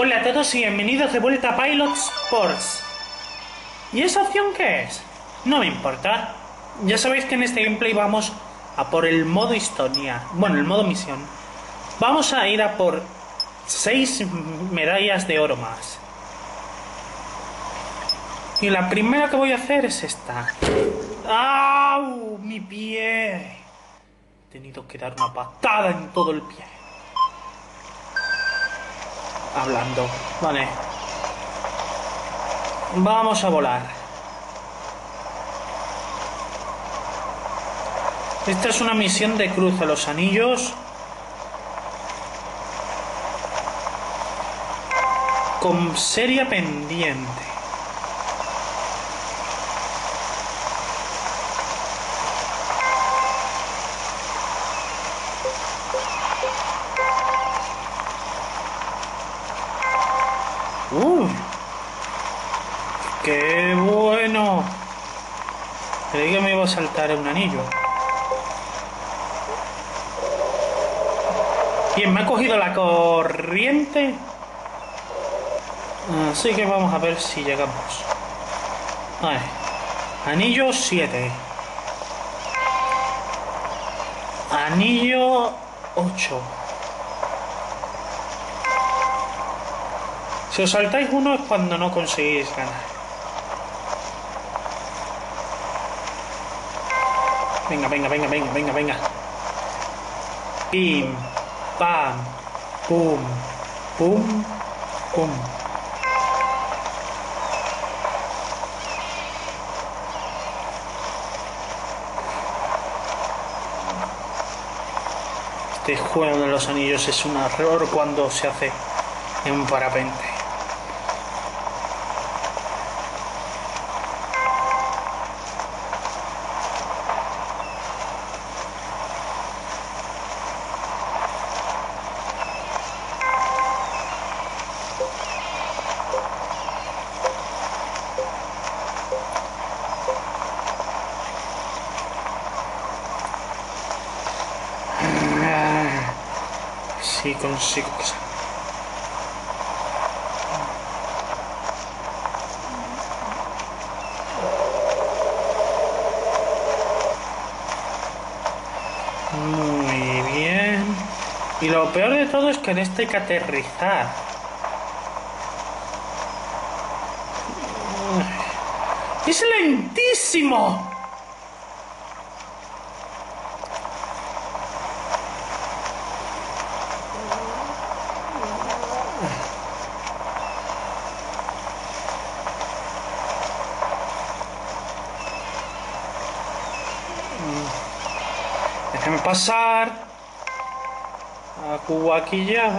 Hola a todos y bienvenidos de vuelta a Pilot Sports. ¿Y esa opción qué es? No me importa. Ya sabéis que en este gameplay vamos a por el modo historia. Bueno, el modo misión. Vamos a ir a por 6 medallas de oro más. Y la primera que voy a hacer es esta. ¡Au! Mi pie. He tenido que dar una patada en todo el pie. Hablando. Vale. Vamos a volar. Esta es una misión de cruz a los anillos. Con seria pendiente. Creí que me iba a saltar un anillo. Bien, me ha cogido la corriente. Así que vamos a ver si llegamos. Vale. Anillo 7. Anillo 8. Si os saltáis uno es cuando no conseguís ganar. Venga, venga, venga, venga, venga, venga. Pim, pam, pum, pum, pum. Este juego de los anillos es un error cuando se hace en parapente. Sí, consigo que salga. Muy bien. Y lo peor de todo es que en esto hay que aterrizar. ¡Es lentísimo! Déjame pasar. A Cuba aquí ya.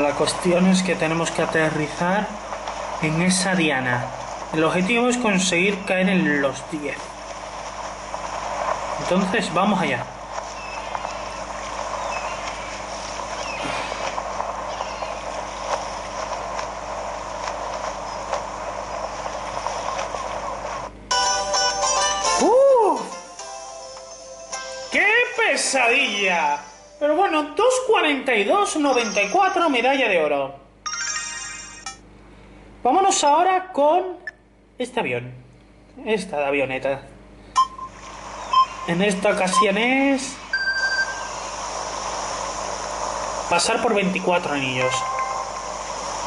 La cuestión es que tenemos que aterrizar en esa diana. El objetivo es conseguir caer en los 10. Entonces vamos allá. 2.42.94 medalla de oro. Vámonos ahora con este avión. Esta avioneta. En esta ocasión es... Pasar por 24 anillos.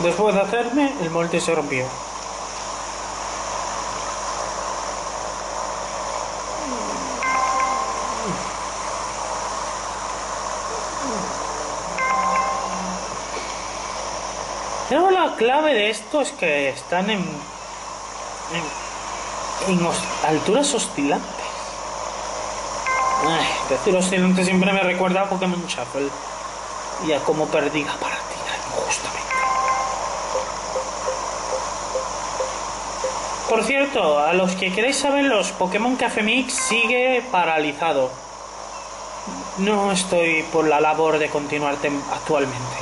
Después de hacerme, el molde se rompió. La clave de esto es que están en, en, en os- alturas oscilantes. Siempre me recuerda a Pokémon Shuffle y a cómo perdí la partida injustamente. Por cierto, a los que queréis saber, los Pokémon Café Mix sigue paralizado. No estoy por la labor de continuar actualmente.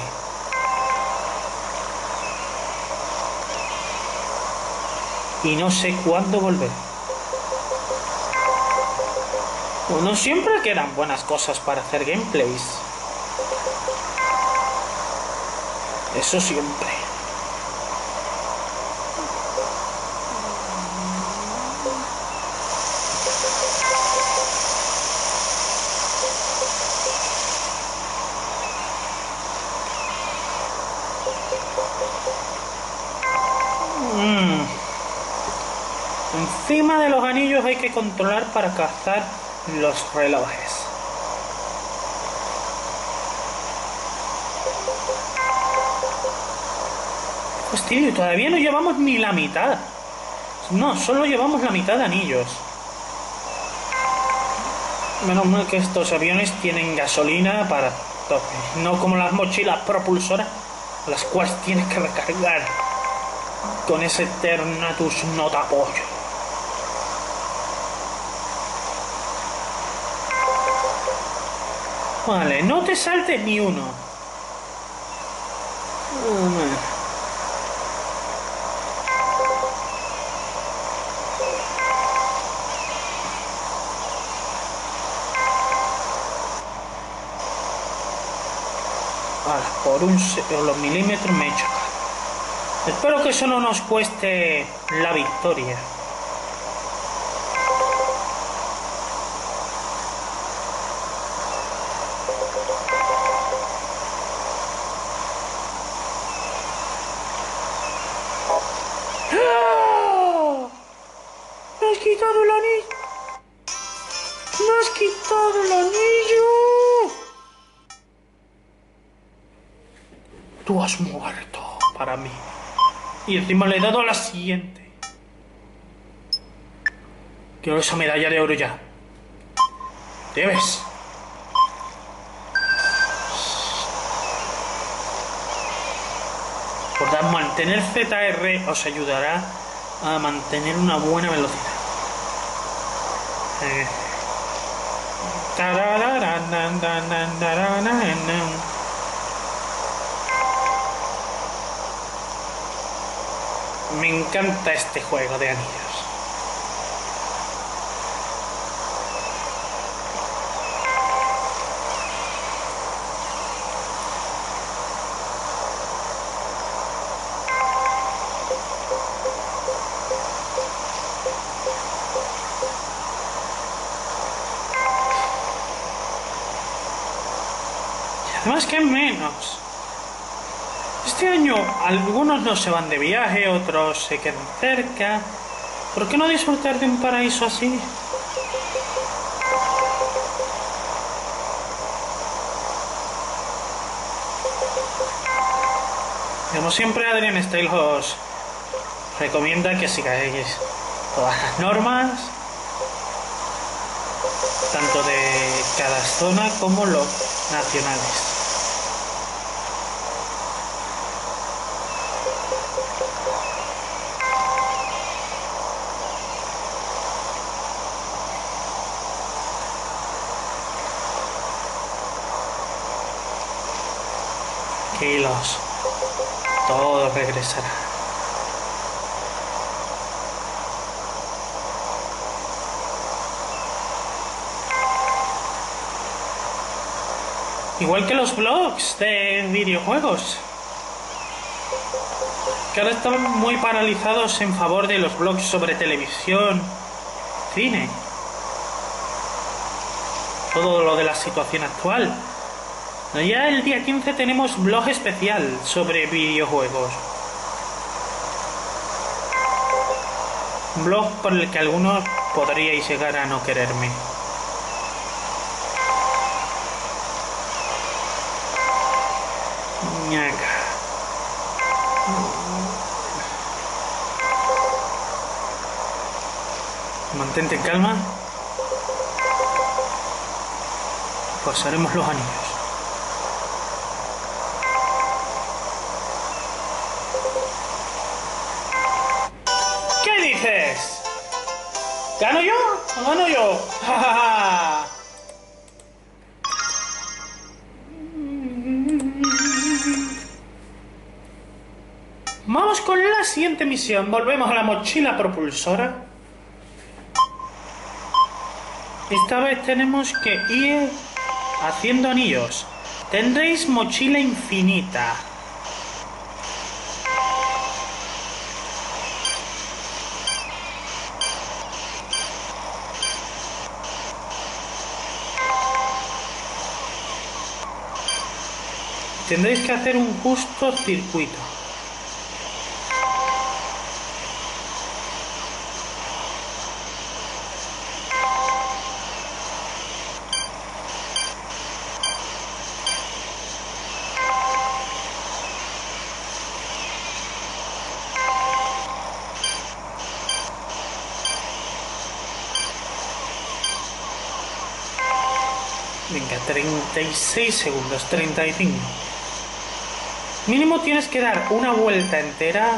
y no sé cuándo volver. No siempre quedan buenas cosas para hacer gameplays. Eso siempre. Encima de los anillos hay que controlar para cazar los relojes. Hostia, todavía no llevamos ni la mitad. No, solo llevamos la mitad de anillos. Menos mal que estos aviones tienen gasolina para tope. No como las mochilas propulsoras, las cuales tienes que recargar con ese Ternatus notapollo. Vale, eh, no te saltes ni uno. Vale, ah, por un los milímetros me he Espero que eso no nos cueste la victoria. Tú has muerto para mí. Y encima le he dado a la siguiente. Quiero esa medalla de oro ya. Debes. Por mantener ZR os ayudará a mantener una buena velocidad. Eh. Me encanta este juego de anillos. Además que menos. Algunos no se van de viaje, otros se quedan cerca. ¿Por qué no disfrutar de un paraíso así? Como siempre, Adrian Style os recomienda que sigáis todas las normas, tanto de cada zona como los nacionales. Todo regresará. Igual que los blogs de videojuegos. Que ahora están muy paralizados en favor de los blogs sobre televisión, cine. Todo lo de la situación actual. Ya el día 15 tenemos blog especial sobre videojuegos. Blog por el que algunos podríais llegar a no quererme. Mantente en calma. Pasaremos los anillos. ¿Gano yo o gano yo? ¡Ja, ja, ja! Vamos con la siguiente misión. Volvemos a la mochila propulsora. Esta vez tenemos que ir haciendo anillos. Tendréis mochila infinita. Tendréis que hacer un justo circuito. Venga, 36 segundos, 35. Mínimo tienes que dar una vuelta entera.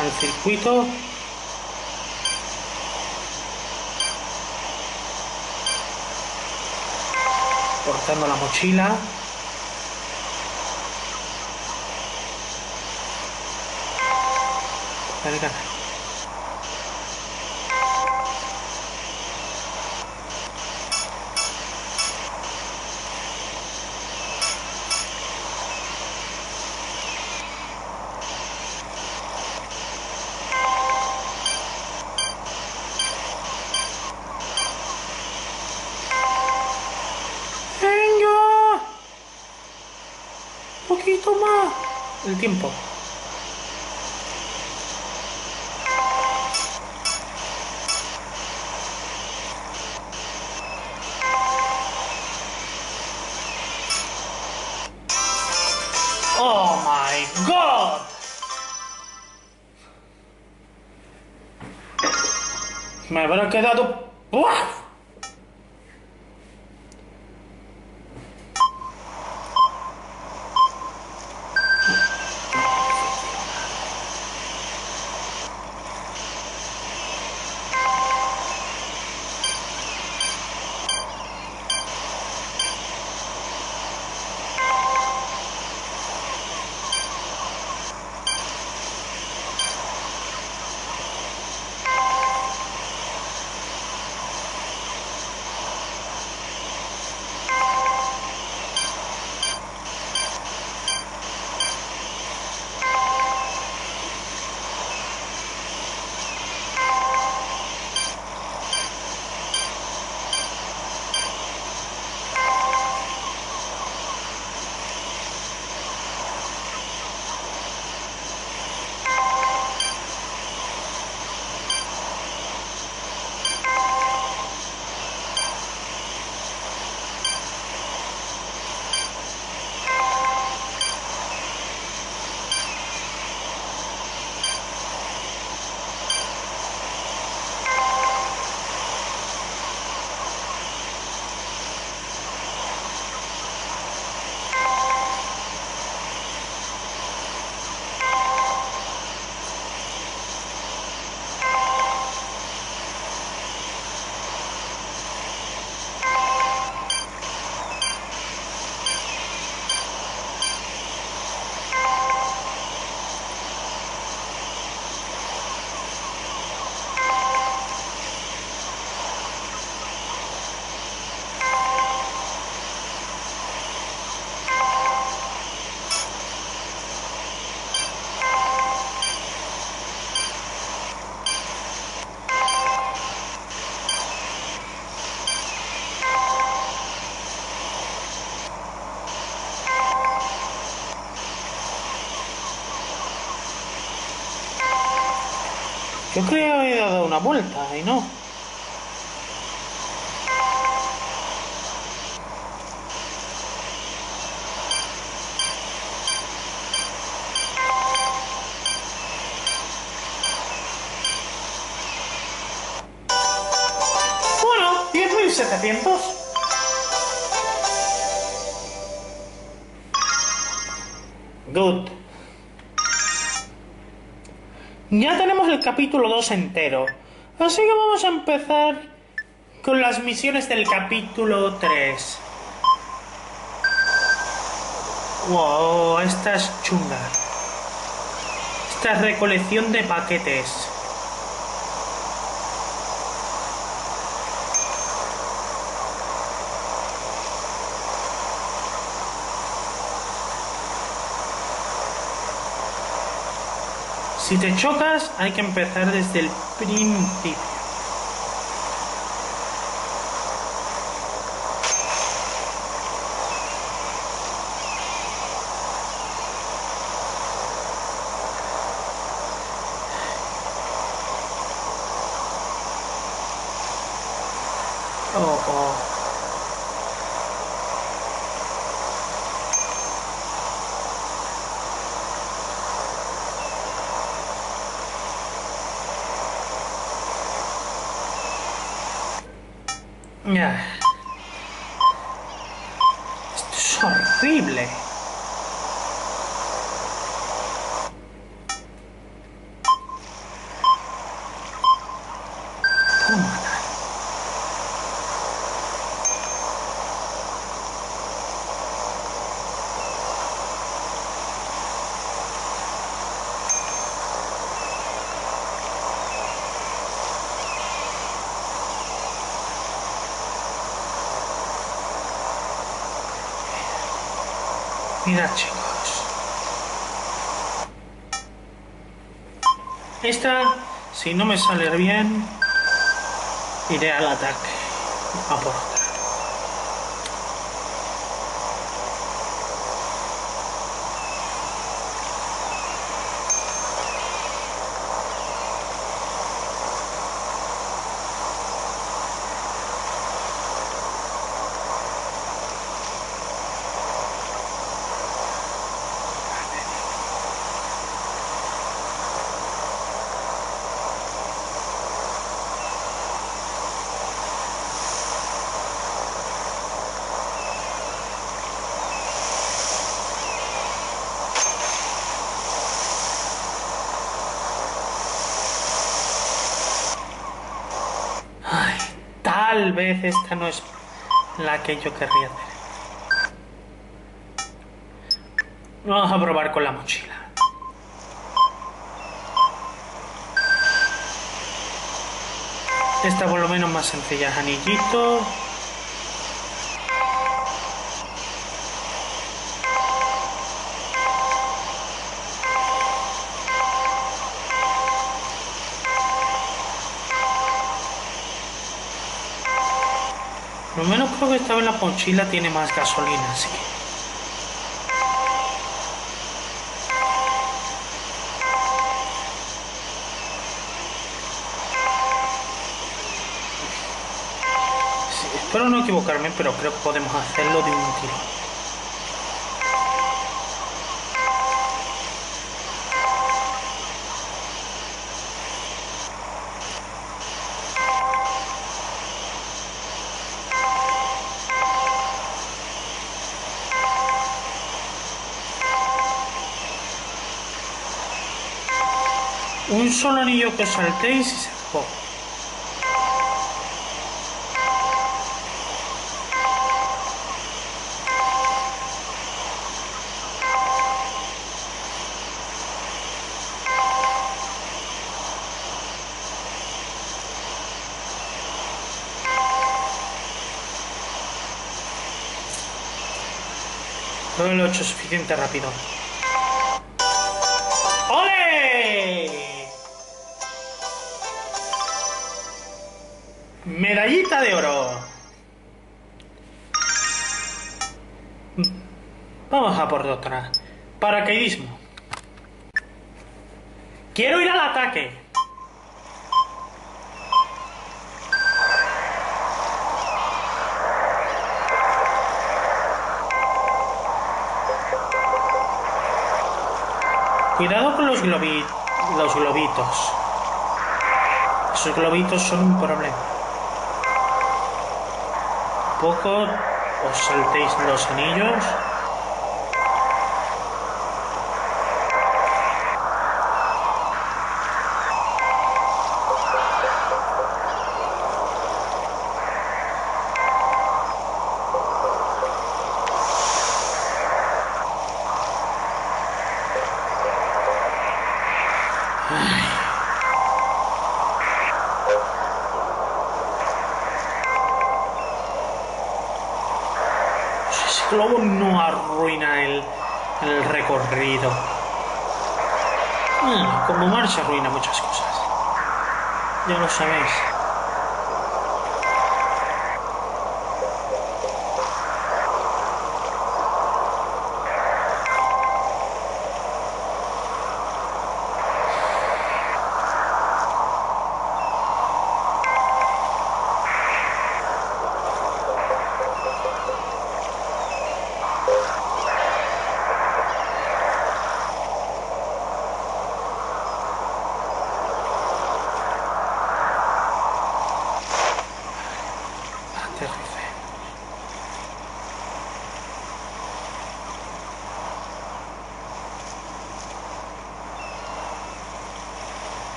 Al circuito. Portando la mochila. Dale, habrá quedado. Yo creo que he dado una vuelta y no. Capítulo 2 entero. Así que vamos a empezar con las misiones del capítulo 3. Wow, esta es chunga. Esta es recolección de paquetes. Si te chocas, hay que empezar desde el principio. Oh, oh. Ya. Esto es horrible. Toma. Chicos. Esta, si no me sale bien, iré al ataque. A por otra. Ay, tal vez esta no es la que yo querría hacer. Vamos a probar con la mochila. Esta por lo menos más sencilla, es que esta vez la mochila tiene más gasolina. Sí, espero no equivocarme, pero creo que podemos hacerlo de un tiro. Solo anillo que saltéis y se acabó. No lo he hecho suficiente rápido. Medallita de oro. Vamos a por otra. Paracaidismo. Quiero ir al ataque. Cuidado con los, globi los globitos. Esos globitos son un problema. Poco os saltéis los anillos. ese globo no arruina el, el recorrido. Ah, como marcha arruina muchas cosas. Ya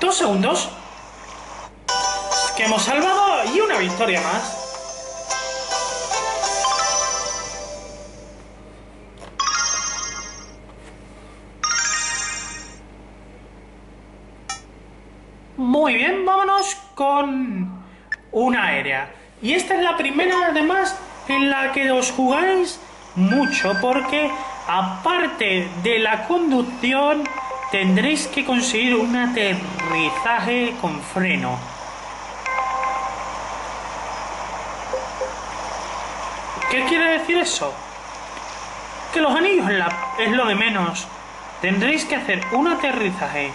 Dos segundos. Que hemos salvado y una victoria más. Muy bien, vámonos con una aérea. Y esta es la primera, además, en la que os jugáis mucho, porque aparte de la conducción, tendréis que conseguir un aterrizaje con freno. ¿Qué quiere decir eso? Que los anillos es, la- es lo de menos. Tendréis que hacer un aterrizaje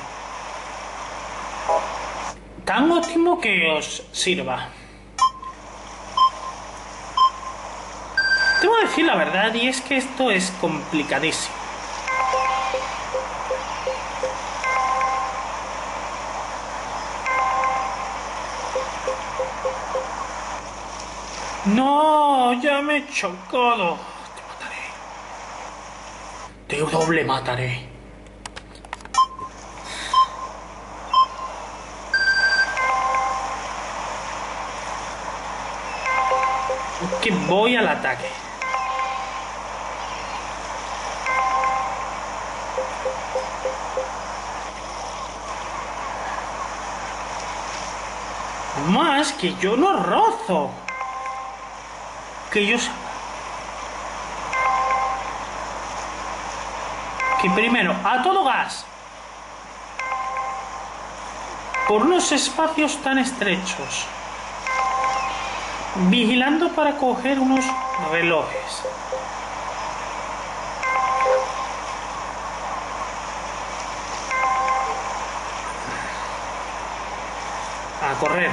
tan óptimo que os sirva. Debo decir la verdad y es que esto es complicadísimo. No, ya me he chocado. Te mataré. Te doble mataré. que voy al ataque. Más que yo no rozo. Que yo... sa- Que primero, a todo gas. Por unos espacios tan estrechos vigilando para coger unos relojes. A correr.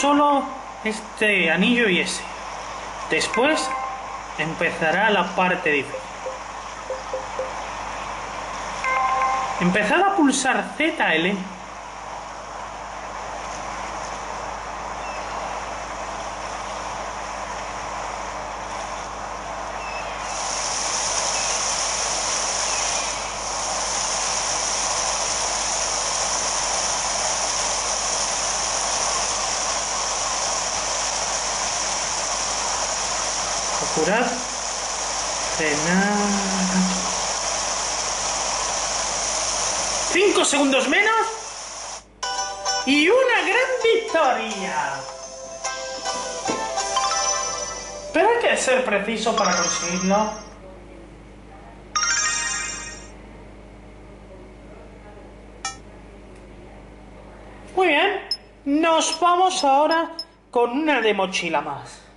Solo este anillo y ese. Después empezará la parte difícil. Empezad a pulsar ZL. Procurad frenar. Cinco segundos menos. Y una gran victoria. Pero hay que ser preciso para conseguirlo. Muy bien. Nos vamos ahora con una de mochila más.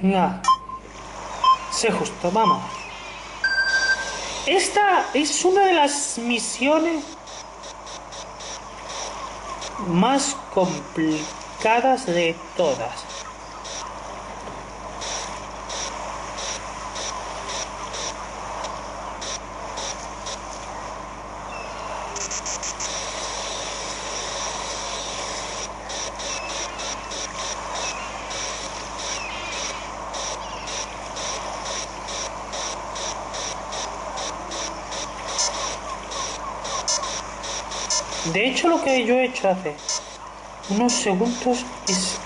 Venga. Sé justo, vamos. Esta es una de las misiones más complicadas de todas. Que yo he hecho hace unos segundos es...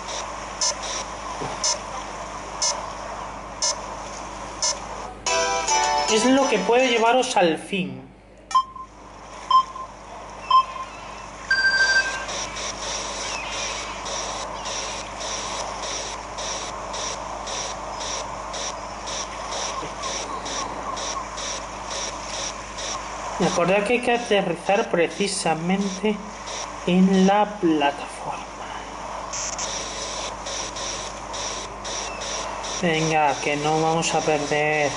Es lo que puede llevaros al fin. Recordad que hay que aterrizar precisamente en la plataforma. Venga, que no vamos a perder.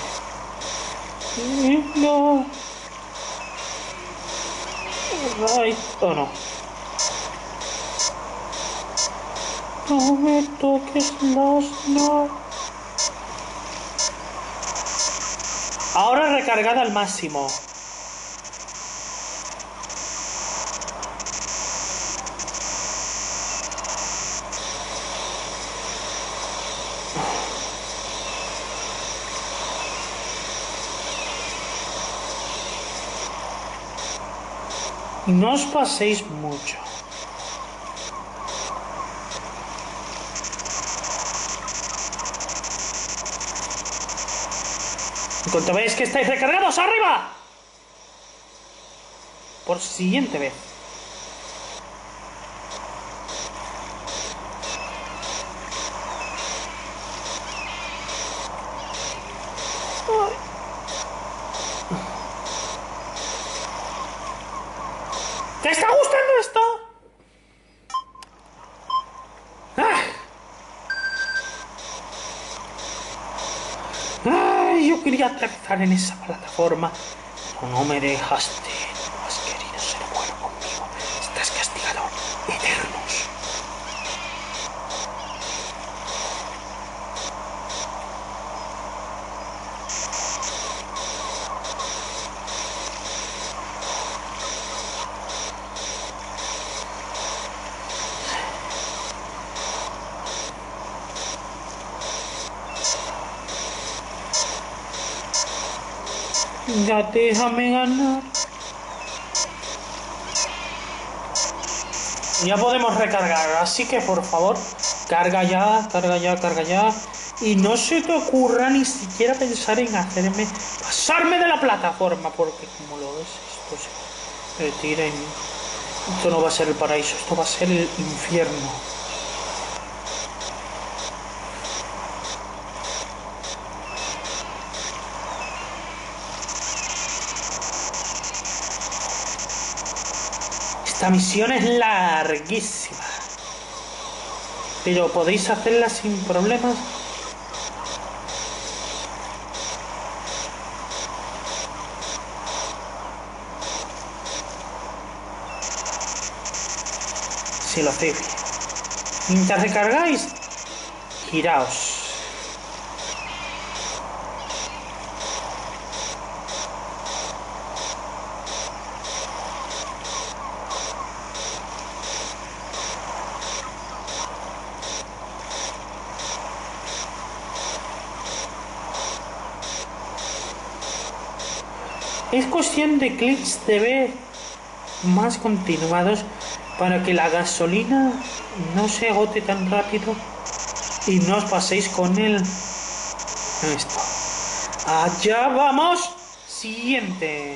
No. Right. Oh, no. No me toques las no. Ahora recargada al máximo. No os paséis mucho. En cuanto veis que estáis recargados, ¡arriba! Por siguiente vez. ¿Te está gustando esto? Ah. Ay, yo en esa plataforma. pero no me dejaste. No has querido ser bueno conmigo. Estás castigado. Eternos. Déjame ganar. Ya podemos recargar, así que por favor, carga ya, carga ya, carga ya. Y no se te ocurra ni siquiera pensar en hacerme pasarme de la plataforma, porque como lo ves, esto se retira y esto no va a ser el paraíso, esto va a ser el infierno. Esta misión es larguísima. Pero podéis hacerla sin problemas. Si lo hacéis. Mientras recargáis, giraos. Cuestión de clics B más continuados para que la gasolina no se agote tan rápido y no os paséis con el esto. Allá vamos. Siguiente.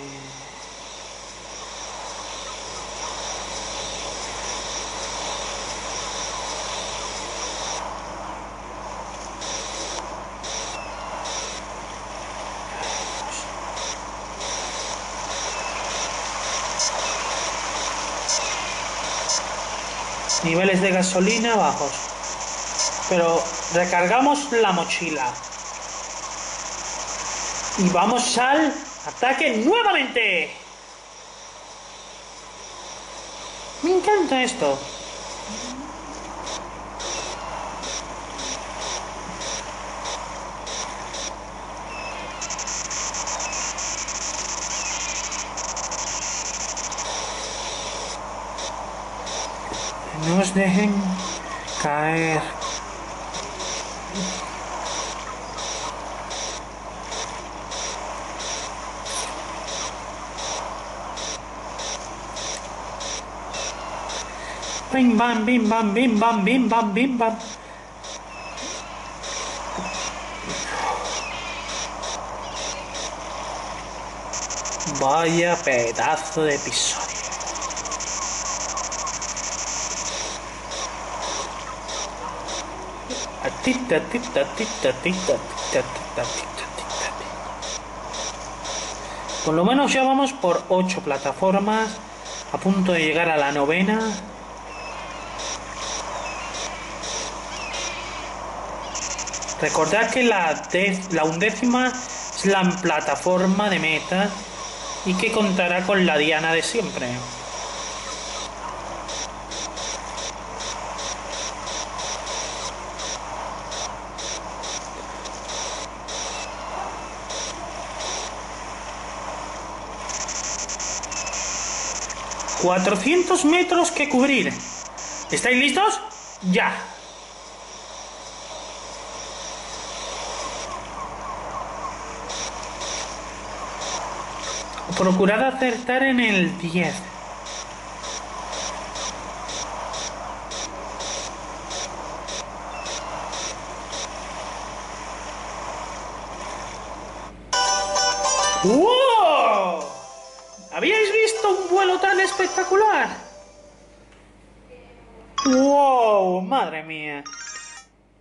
Niveles de gasolina bajos. Pero recargamos la mochila. Y vamos al ataque nuevamente. Me encanta esto. No os dejen caer. Bim bam, bim bam, bim bam, bim bam, bim bam. Vaya pedazo de episodio. Tita. Por lo menos ya vamos por ocho plataformas, a punto de llegar a la novena. Recordad que la, la undécima es la plataforma de meta y que contará con la diana de siempre. ¡400 metros que cubrir! ¿Estáis listos? ¡Ya! Procurad acertar en el 10.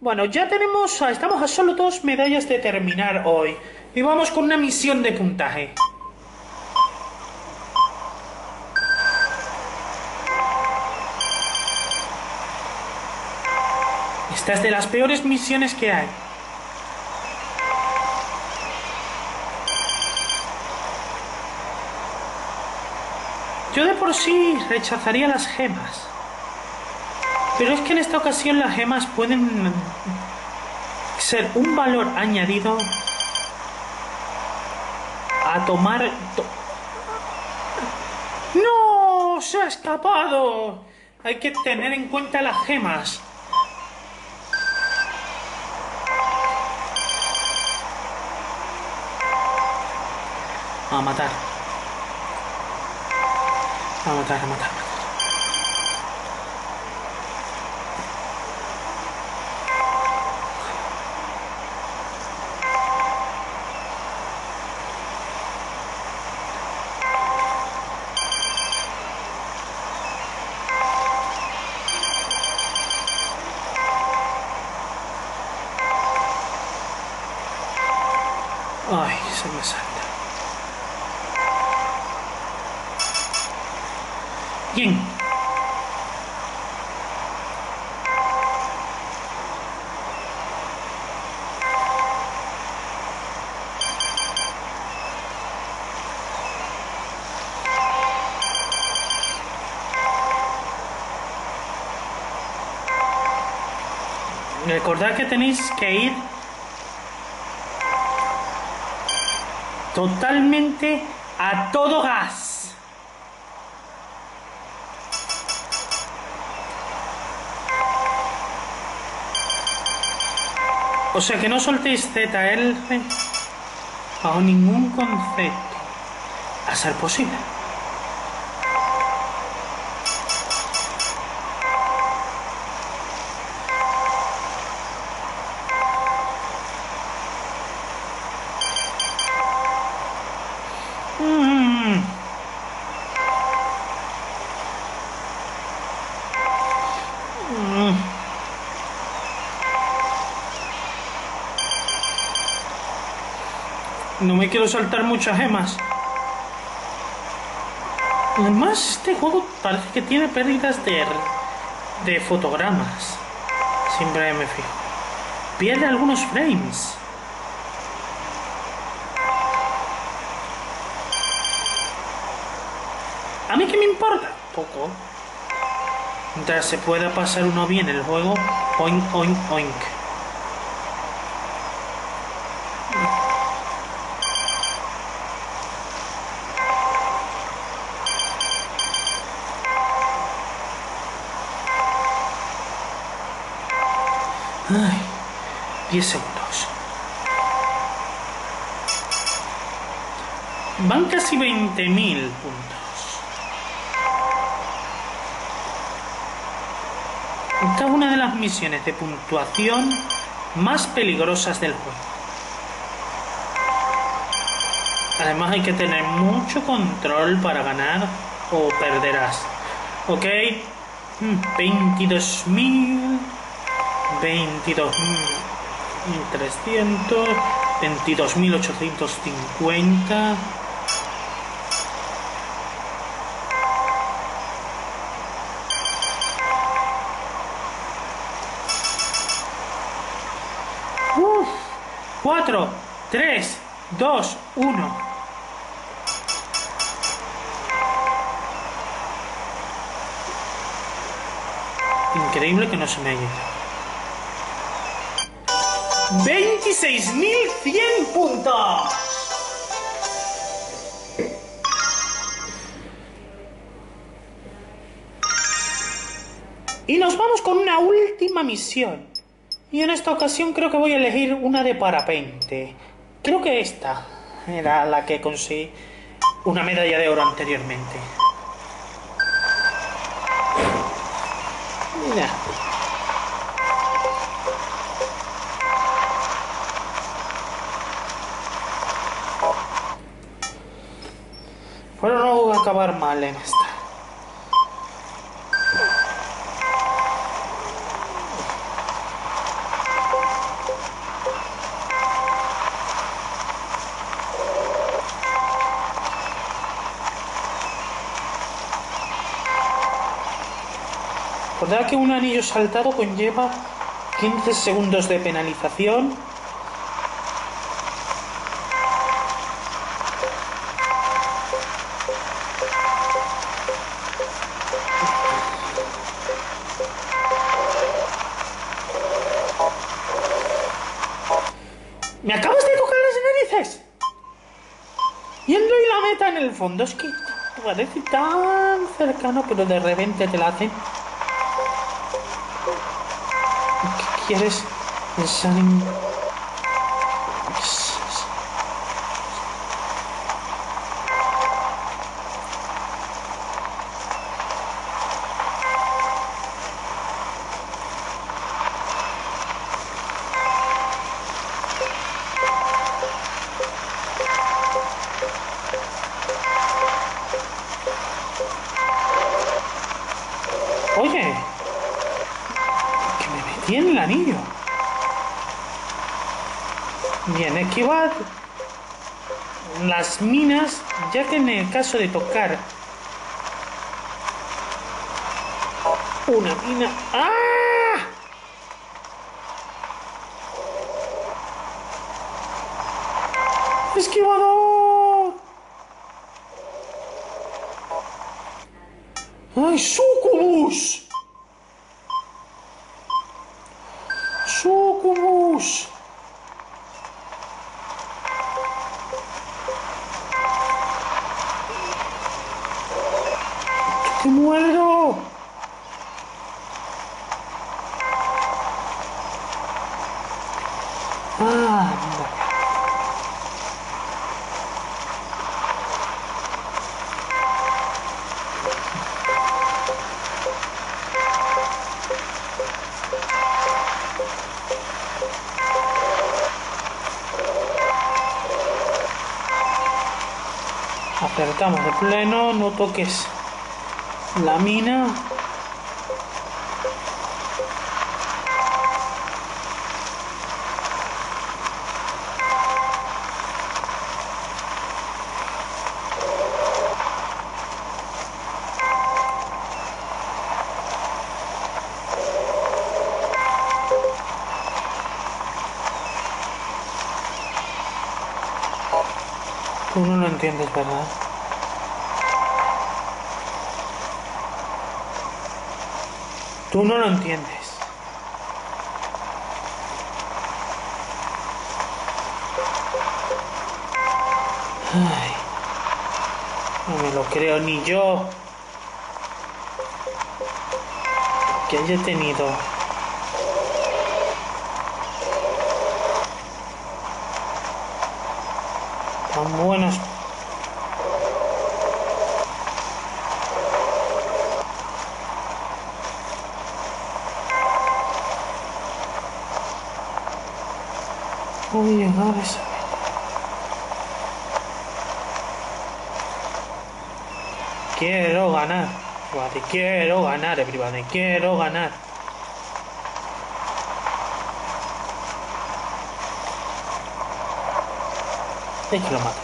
Bueno, ya tenemos, estamos a solo dos medallas de terminar hoy. Y vamos con una misión de puntaje. Esta es de las peores misiones que hay. Yo de por sí rechazaría las gemas. Pero es que en esta ocasión las gemas pueden ser un valor añadido a tomar... to- ¡No! ¡Se ha escapado! Hay que tener en cuenta las gemas. A matar. A matar, a matar. Recordad que tenéis que ir totalmente a todo gas. O sea que no soltéis ZL bajo ningún concepto. A ser posible. Mm. Mm. No me quiero saltar muchas gemas. Además, este juego parece que tiene pérdidas de, de fotogramas. Siempre me fijo. Pierde algunos frames. ¿A mí qué me importa? Poco. Mientras se pueda pasar uno bien el juego, oink, oink, oink. Ay, 10 segundos. Van casi 20.000 puntos. las misiones de puntuación más peligrosas del juego. Además hay que tener mucho control para ganar o perderás. Ok, 22.000, 22.300, 22.850. Uf, 4, 3, 2, 1. Increíble que no se me haya. 26.100 puntos. Y nos vamos con una última misión. Y en esta ocasión creo que voy a elegir una de parapente. Creo que esta era la que conseguí una medalla de oro anteriormente. Mira. Pero no voy a acabar mal en esta. Recordad que un anillo saltado conlleva 15 segundos de penalización. Fondo, es que parece tan cercano, pero de repente te la hacen. ¿Qué quieres pensar en.? Bien, esquivar las minas, ya que en el caso de tocar una mina... ¡Ah! ¡Esquivador! ¡Ay, sucubus! Pleno, no toques la mina. Tú no lo entiendes, ¿verdad? Tú no lo entiendes. Ay, no me lo creo ni yo. Que haya tenido tan buenos No lo sabe. Quiero ganar. Quiero ganar, everybody. Quiero ganar. Es que lo mato.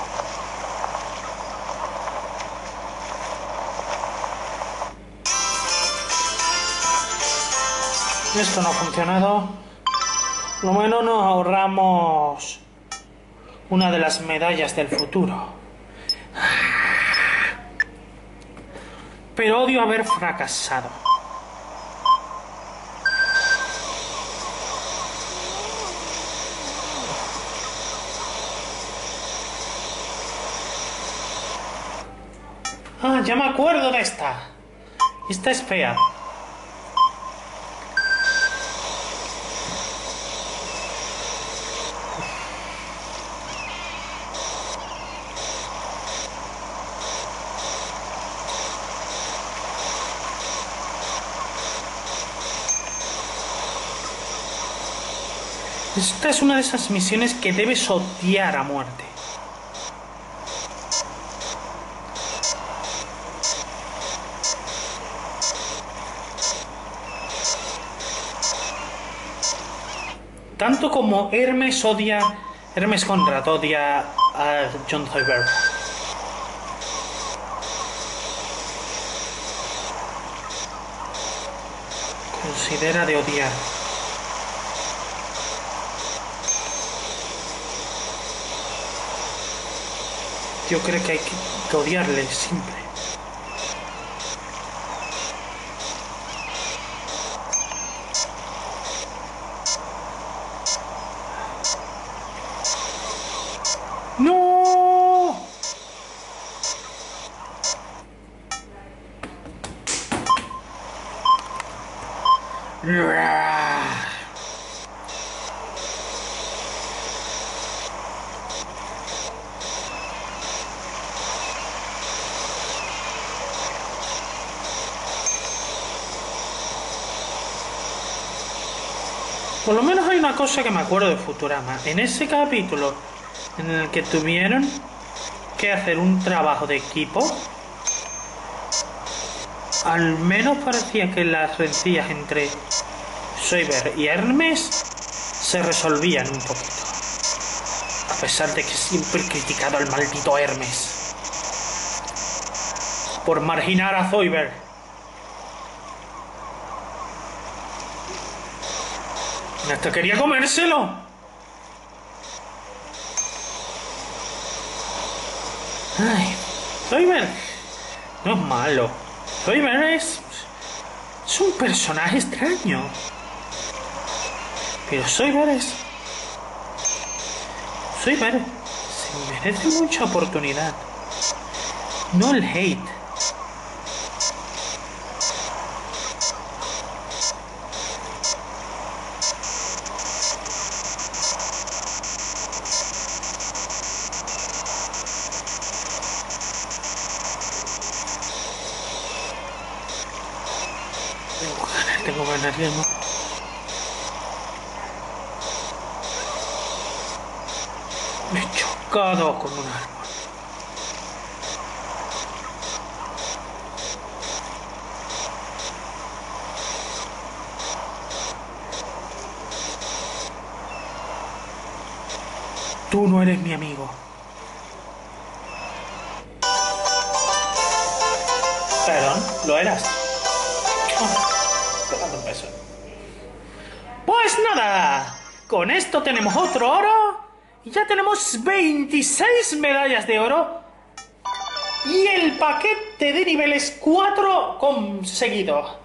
Esto no ha funcionado. Lo menos nos ahorramos una de las medallas del futuro. Pero odio haber fracasado. Ah, ya me acuerdo de esta. Esta es fea. Esta es una de esas misiones que debes odiar a muerte. Tanto como Hermes odia, Hermes Conrad odia a John Zoidberg. Considera de odiar. Yo creo que hay que odiarle siempre. ¡No! Por lo menos hay una cosa que me acuerdo de Futurama. En ese capítulo en el que tuvieron que hacer un trabajo de equipo, al menos parecía que las rencillas entre Soiber y Hermes se resolvían un poquito. A pesar de que siempre he criticado al maldito Hermes por marginar a Zoiber. Hasta quería comérselo. Ay, Zoiber no es malo. Zoiber es, es un personaje extraño. Pero Zoiber es... Zoiber se merece mucha oportunidad. No el hate. Me he chocado con un árbol. Tú no eres mi amigo. Perdón, lo eras. Tenemos otro oro y ya tenemos 26 medallas de oro y el paquete de niveles 4 conseguido.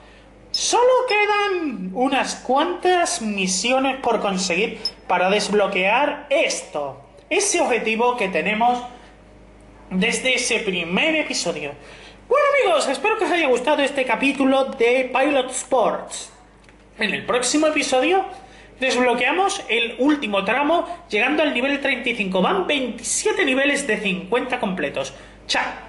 Solo quedan unas cuantas misiones por conseguir para desbloquear esto. Ese objetivo que tenemos desde ese primer episodio. Bueno amigos, espero que os haya gustado este capítulo de Pilot Sports. En el próximo episodio desbloqueamos el último tramo llegando al nivel 35. Van 27 niveles de 50 completos. Chao.